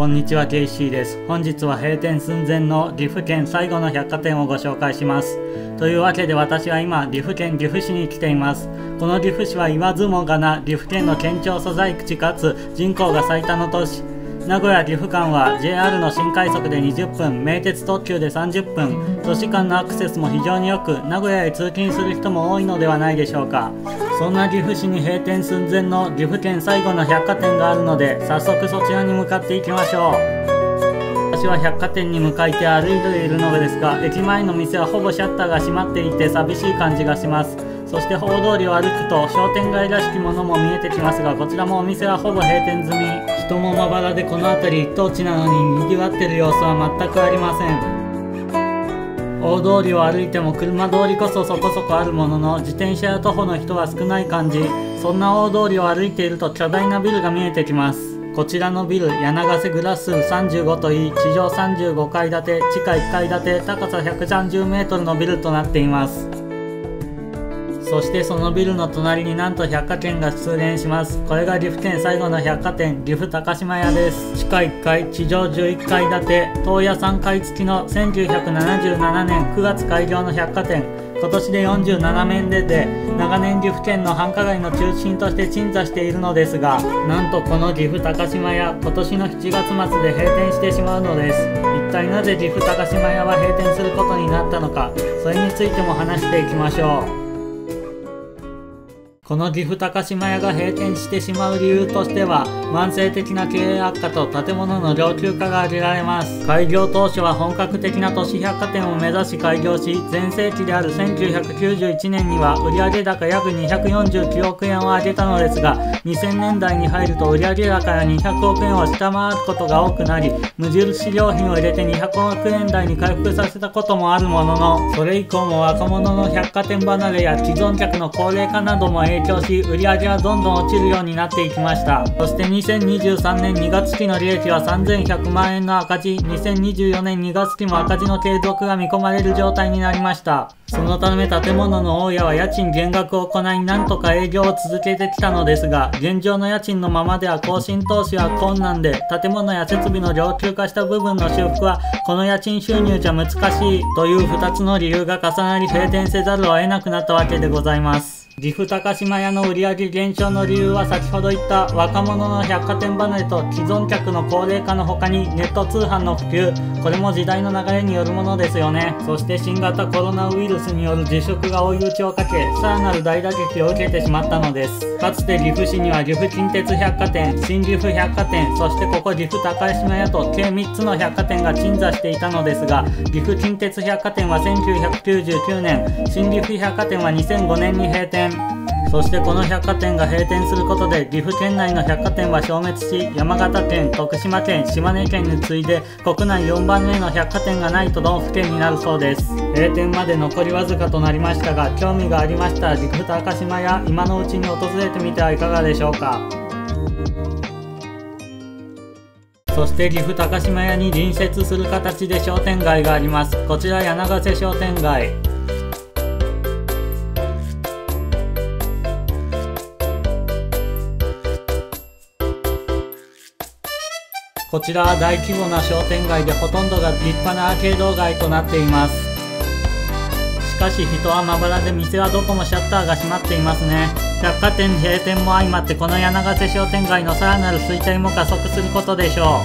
こんにちはケイシーです。本日は閉店寸前の岐阜県最後の百貨店をご紹介します。というわけで私は今岐阜県岐阜市に来ています。この岐阜市は言わずもがな岐阜県の県庁所在地かつ人口が最多の都市。名古屋岐阜間は JR の新快速で20分名鉄特急で30分。都市間のアクセスも非常に良く名古屋へ通勤する人も多いのではないでしょうか。そんな岐阜市に閉店寸前の岐阜県最後の百貨店があるので早速そちらに向かっていきましょう。私は百貨店に向かいて歩いているのですが駅前の店はほぼシャッターが閉まっていて寂しい感じがします。そして大通りを歩くと商店街らしきものも見えてきますがこちらもお店はほぼ閉店済み。人もまばらでこの辺り一等地なのに賑わってる様子は全くありません。大通りを歩いても車通りこそそこそこあるものの自転車や徒歩の人は少ない感じ。そんな大通りを歩いていると巨大なビルが見えてきます。こちらのビル柳ヶ瀬グラス35といい地上35階建て地下1階建て高さ 130m のビルとなっています。そしてそのビルの隣になんと百貨店が出現します。これが岐阜県最後の百貨店岐阜高島屋です。地下1階地上11階建て東屋3階付きの1977年9月開業の百貨店。今年で47年でで長年岐阜県の繁華街の中心として鎮座しているのですがなんとこの岐阜高島屋今年の7月末で閉店してしまうのです。一体なぜ岐阜高島屋は閉店することになったのかそれについても話していきましょう。この岐阜高島屋が閉店してしまう理由としては慢性的な経営悪化と建物の老朽化が挙げられます。開業当初は本格的な都市百貨店を目指し開業し全盛期である1991年には売上高約249億円を上げたのですが2000年代に入ると売上高や200億円を下回ることが多くなり無印良品を入れて200億円台に回復させたこともあるもののそれ以降も若者の百貨店離れや既存客の高齢化なども影響影響し売り上げはどんどん落ちるようになっていきました。そして2023年2月期の利益は3100万円の赤字。2024年2月期も赤字の継続が見込まれる状態になりました。そのため建物の大家は家賃減額を行いなんとか営業を続けてきたのですが現状の家賃のままでは更新投資は困難で建物や設備の老朽化した部分の修復はこの家賃収入じゃ難しいという2つの理由が重なり閉店せざるを得なくなったわけでございます。岐阜高島屋の売り上げ減少の理由は先ほど言った若者の百貨店離れと既存客の高齢化の他にネット通販の普及。これも時代の流れによるものですよね。そして新型コロナウイルスによる自粛が追い打ちをかけさらなる大打撃を受けてしまったのです。かつて岐阜市には岐阜近鉄百貨店新岐阜百貨店そしてここ岐阜高島屋と計3つの百貨店が鎮座していたのですが岐阜近鉄百貨店は1999年新岐阜百貨店は2005年に閉店。そしてこの百貨店が閉店することで岐阜県内の百貨店は消滅し山形県徳島県島根県に次いで国内4番目の百貨店がない都道府県になるそうです。閉店まで残りわずかとなりましたが興味がありましたら岐阜高島や今のうちに訪れてみてはいかがでしょうか。そして岐阜高島屋に隣接する形で商店街があります。こちら柳ヶ瀬商店街。こちらは大規模な商店街でほとんどが立派なアーケード街となっています。しかし人はまばらで店はどこもシャッターが閉まっていますね。百貨店閉店も相まってこの柳ヶ瀬商店街のさらなる衰退も加速することでしょ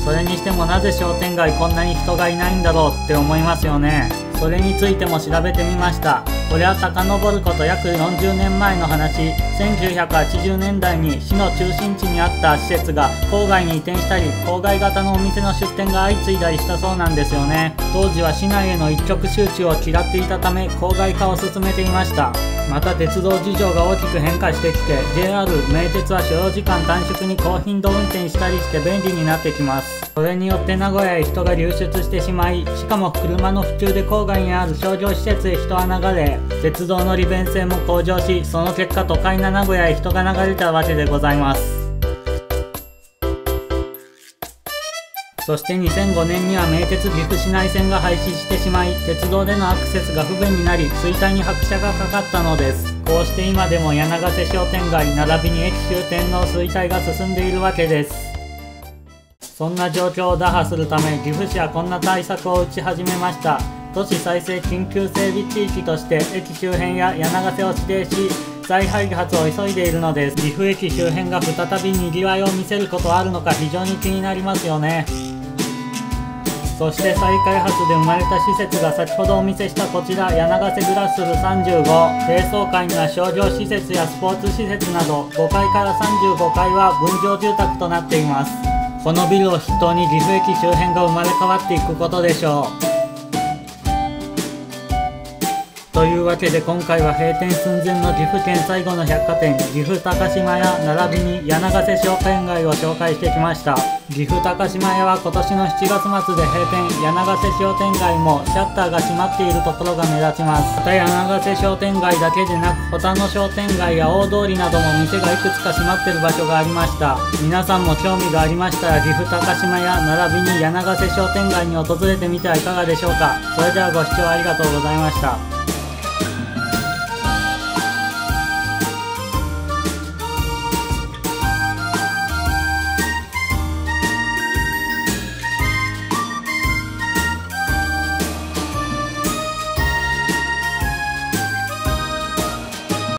う。それにしてもなぜ商店街こんなに人がいないんだろうって思いますよね。それについても調べてみました。これは遡ること約40年前の話。1980年代に市の中心地にあった施設が郊外に移転したり郊外型のお店の出店が相次いだりしたそうなんですよね。当時は市内への一極集中を嫌っていたため郊外化を進めていました。また鉄道事情が大きく変化してきて JR 名鉄は所要時間短縮に高頻度運転したりして便利になってきます。それによって名古屋へ人が流出してしまいしかも車の普及で郊外にある商業施設へ人は流れ鉄道の利便性も向上しその結果都会な名古屋へ人が流れたわけでございます。そして2005年には名鉄岐阜市内線が廃止してしまい鉄道でのアクセスが不便になり衰退に拍車がかかったのです。こうして今でも柳ヶ瀬商店街並びに駅終点の衰退が進んでいるわけです。そんな状況を打破するため岐阜市はこんな対策を打ち始めました。都市再生緊急整備地域として駅周辺や柳瀬を指定し再開発を急いでいるのです。岐阜駅周辺が再び賑わいを見せることあるのか非常に気になりますよね。そして再開発で生まれた施設が先ほどお見せしたこちら柳瀬グラッスル35低層階には商業施設やスポーツ施設など5階から35階は分譲住宅となっています。このビルを筆頭に岐阜駅周辺が生まれ変わっていくことでしょう。というわけで今回は閉店寸前の岐阜県最後の百貨店岐阜高島屋並びに柳ヶ瀬商店街を紹介してきました。岐阜高島屋は今年の7月末で閉店柳ヶ瀬商店街もシャッターが閉まっているところが目立ちます。また柳ヶ瀬商店街だけでなく他の商店街や大通りなども店がいくつか閉まってる場所がありました。皆さんも興味がありましたら岐阜高島屋並びに柳ヶ瀬商店街に訪れてみてはいかがでしょうか。それではご視聴ありがとうございました。